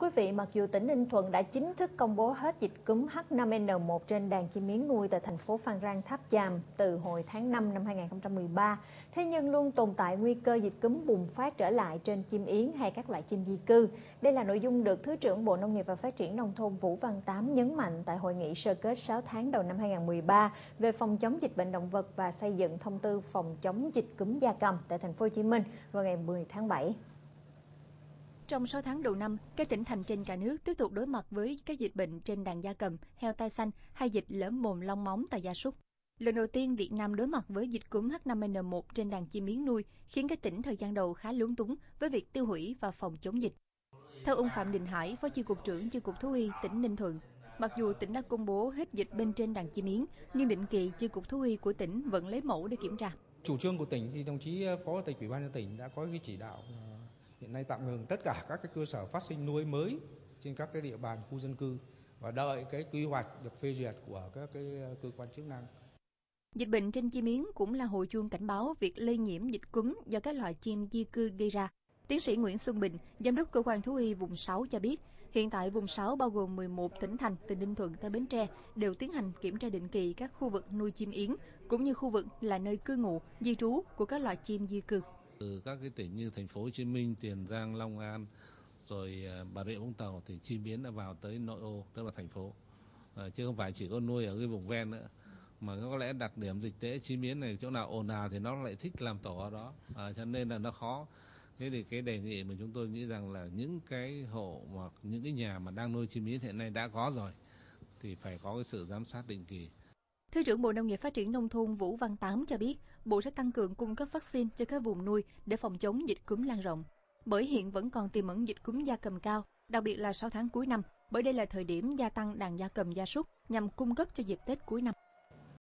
Quý vị, mặc dù tỉnh Ninh Thuận đã chính thức công bố hết dịch cúm H5N1 trên đàn chim yến nuôi tại thành phố Phan Rang Tháp Chàm từ hồi tháng 5 năm 2013, thế nhưng luôn tồn tại nguy cơ dịch cúm bùng phát trở lại trên chim yến hay các loại chim di cư. Đây là nội dung được Thứ trưởng Bộ Nông nghiệp và Phát triển Nông thôn Vũ Văn Tám nhấn mạnh tại hội nghị sơ kết 6 tháng đầu năm 2013 về phòng chống dịch bệnh động vật và xây dựng thông tư phòng chống dịch cúm gia cầm tại thành phố Hồ Chí Minh vào ngày 10 tháng 7. Trong 6 tháng đầu năm, các tỉnh thành trên cả nước tiếp tục đối mặt với các dịch bệnh trên đàn gia cầm, heo tai xanh hay dịch lở mồm long móng tại gia súc. Lần đầu tiên Việt Nam đối mặt với dịch cúm H5N1 trên đàn chim yến nuôi khiến các tỉnh thời gian đầu khá lúng túng với việc tiêu hủy và phòng chống dịch. Theo ông Phạm Đình Hải, Phó Chi cục trưởng Chi cục Thú y tỉnh Ninh Thuận, mặc dù tỉnh đã công bố hết dịch bên trên đàn chim yến, nhưng định kỳ Chi cục Thú y của tỉnh vẫn lấy mẫu để kiểm tra. Chủ trương của tỉnh thì đồng chí Phó Chủ tịch Ủy ban nhân tỉnh đã có cái chỉ đạo hiện nay tạm ngừng tất cả các cái cơ sở phát sinh nuôi mới trên các cái địa bàn khu dân cư và đợi cái quy hoạch được phê duyệt của các cái ờ, cơ quan chức năng. Dịch bệnh trên chim yến cũng là hồi chuông cảnh báo việc lây nhiễm dịch cúm do các loài chim di cư gây ra. Tiến sĩ Nguyễn Xuân Bình, Giám đốc Cơ quan Thú y vùng 6 cho biết, hiện tại vùng 6 bao gồm 11 tỉnh thành từ Ninh Thuận tới Bến Tre đều tiến hành kiểm tra định kỳ các khu vực nuôi chim yến, cũng như khu vực là nơi cư ngụ, di trú của các loài chim di cư từ các cái tỉnh như thành phố Hồ Chí Minh, Tiền Giang, Long An rồi à, Bà Rịa Vũng Tàu thì chim biến đã vào tới nội ô tức là thành phố. À, chứ không phải chỉ có nuôi ở cái vùng ven nữa mà có lẽ đặc điểm dịch tễ chim biến này chỗ nào ồn ào thì nó lại thích làm tổ ở đó. À, cho nên là nó khó. Thế thì cái đề nghị mà chúng tôi nghĩ rằng là những cái hộ hoặc những cái nhà mà đang nuôi chim yến hiện nay đã có rồi thì phải có cái sự giám sát định kỳ. Thứ trưởng Bộ Nông nghiệp Phát triển Nông thôn Vũ Văn Tám cho biết, Bộ sẽ tăng cường cung cấp vaccine cho các vùng nuôi để phòng chống dịch cúm lan rộng. Bởi hiện vẫn còn tiềm ẩn dịch cúm gia cầm cao, đặc biệt là 6 tháng cuối năm, bởi đây là thời điểm gia tăng đàn gia cầm gia súc nhằm cung cấp cho dịp Tết cuối năm.